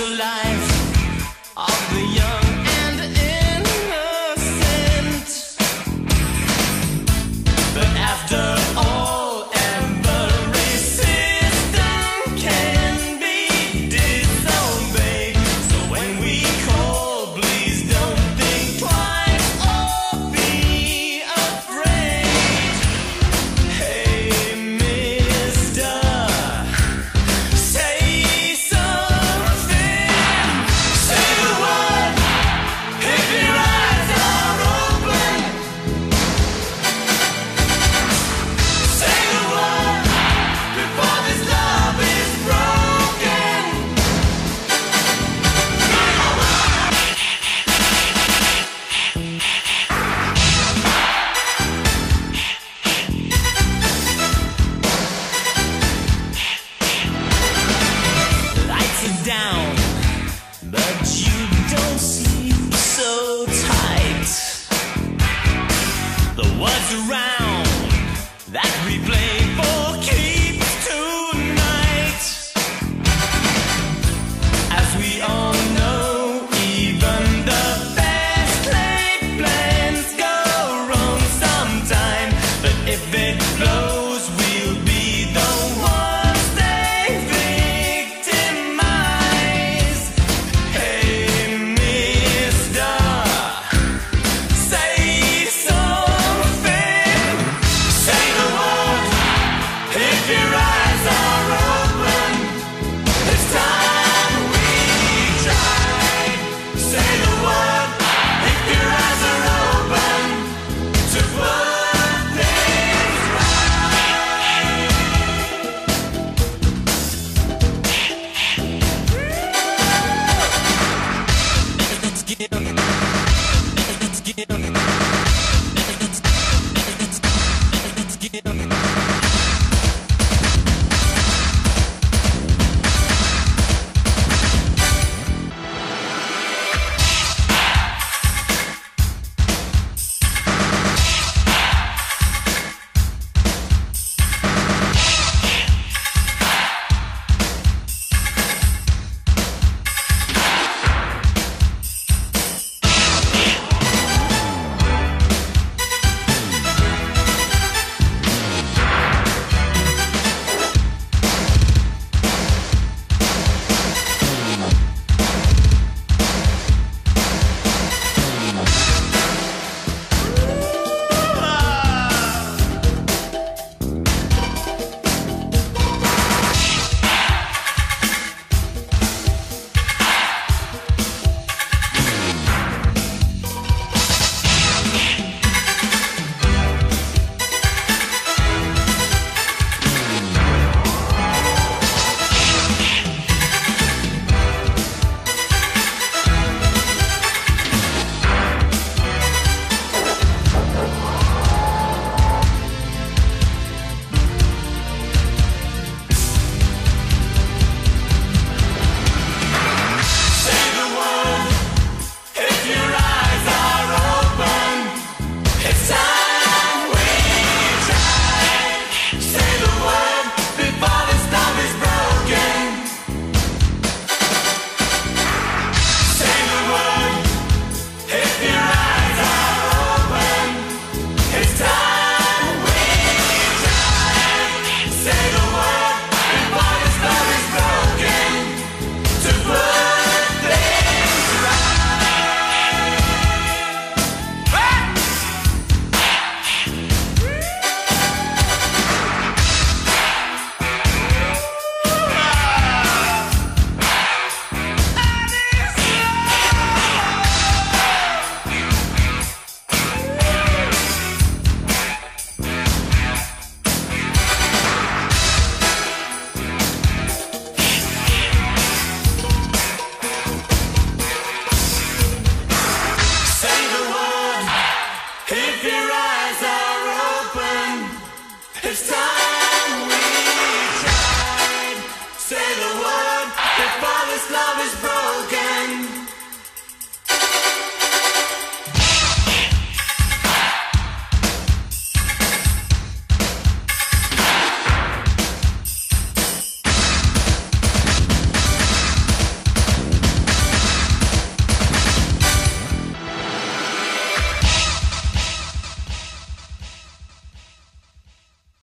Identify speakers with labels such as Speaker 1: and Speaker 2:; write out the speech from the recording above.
Speaker 1: alive. around.